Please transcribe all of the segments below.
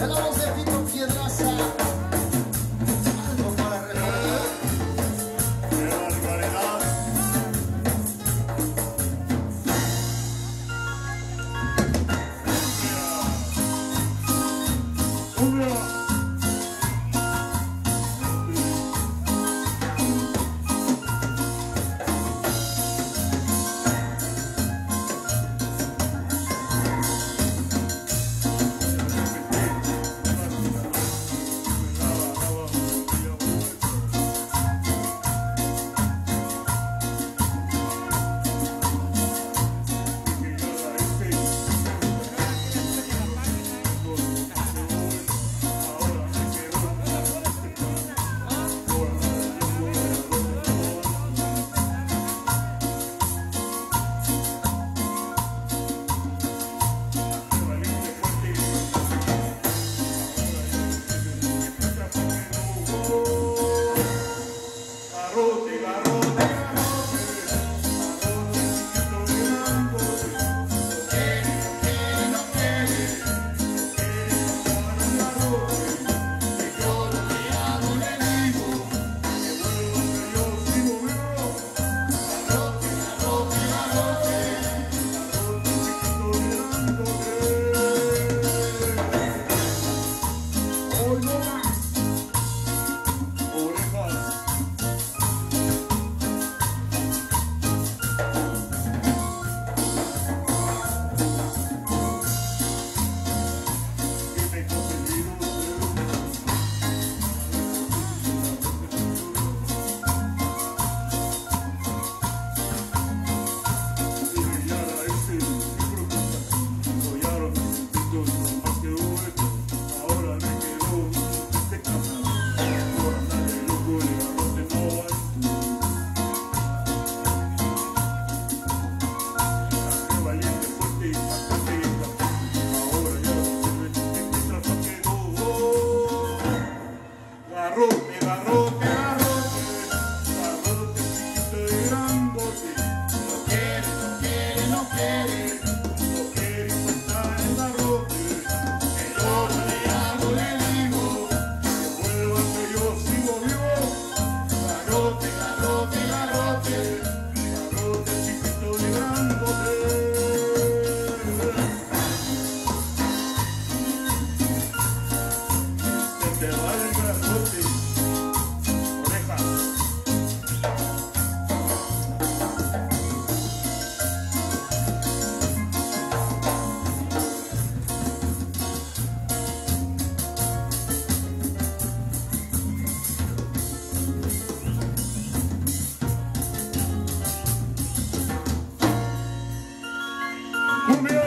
Ela não se ficou Move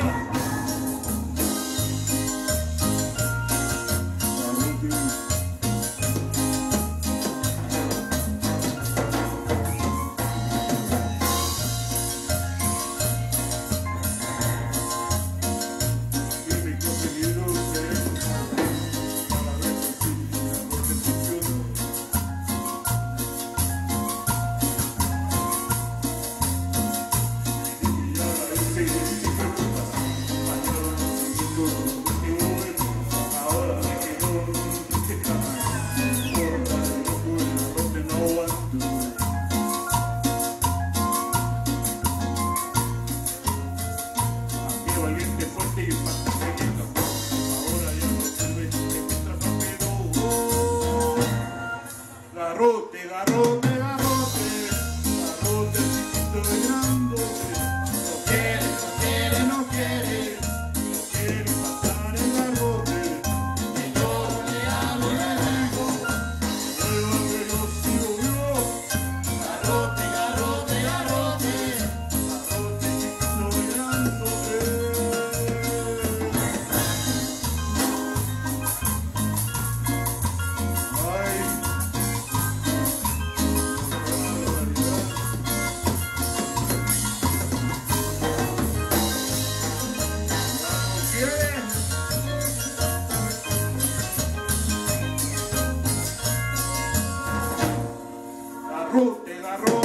ruta, la ruta.